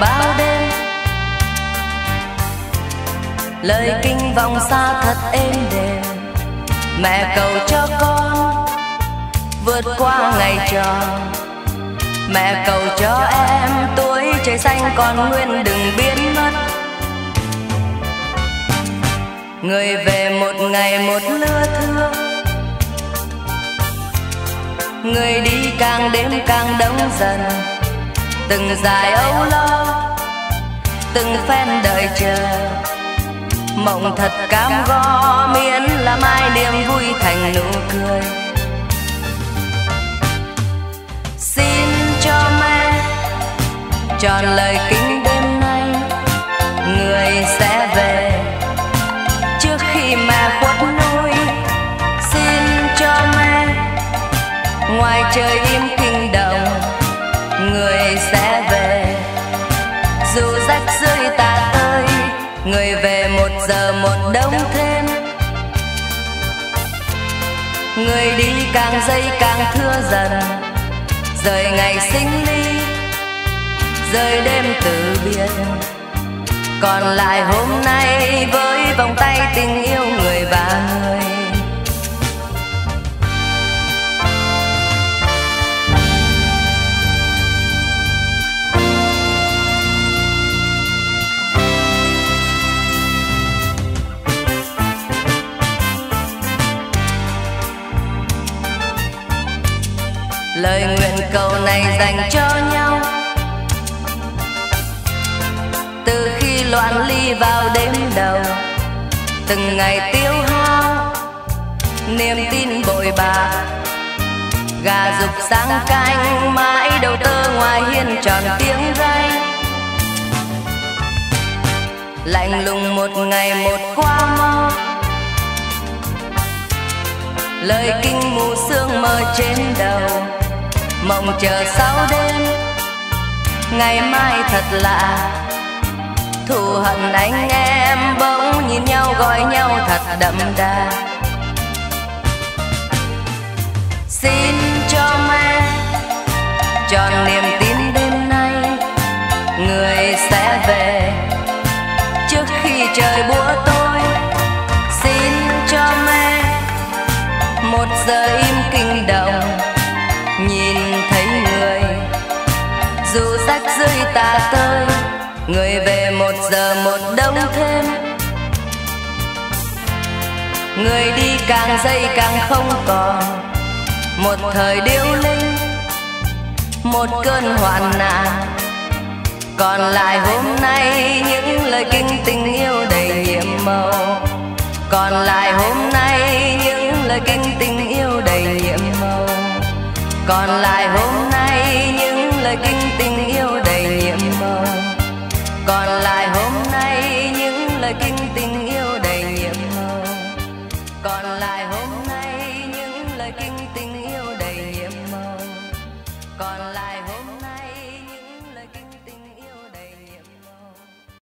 bao đêm. Lời kinh vọng xa thật êm đềm. Mẹ cầu cho con vượt qua ngày tròn. Mẹ cầu cho em tuổi trời xanh còn nguyên đừng biến mất. Người về một ngày một lứa thương người đi càng đêm càng đông dần từng dài âu lo, từng phen đợi chờ. Mộng thật cam go, miễn là mai niềm vui thành nụ cười. Xin cho mẹ tròn lời kính đêm nay, người sẽ về. Trước khi mẹ khuất núi, xin cho mẹ ngoài trời im người sẽ về. Dù rách rưới tà tơi người về một giờ một đông thêm. Người đi càng dây càng thưa dần, rời ngày sinh ly, rời đêm từ biệt. Còn lại hôm nay với vòng tay tình yêu lời nguyện cầu này dành cho nhau. Từ khi loạn ly vào đêm đầu, từng ngày tiêu hao, niềm tin bội bạc. Gà dục sáng canh, mãi đầu tơ ngoài hiên tròn tiếng ray lạnh lùng một ngày một qua mau lời kinh mù sương mơ trên đầu. Mộng chờ sau đêm. Ngày mai thật lạ. Thù hận anh em bỗng nhìn nhau, gọi nhau thật đậm đà. Xin cho mẹ tròn niềm tin đêm nay. Người dù rách rơi tà tơi, người về một giờ một đông thêm. Người đi càng dây càng không còn, một thời điêu linh, một cơn hoạn nạn. Còn lại hôm nay những lời kinh tình yêu đầy nhiệm màu. Còn lại hôm nay những lời kinh tình yêu đầy nhiệm màu. Còn lại hôm lời kinh tình yêu đầy nhiệm màu còn lại hôm nay những lời kinh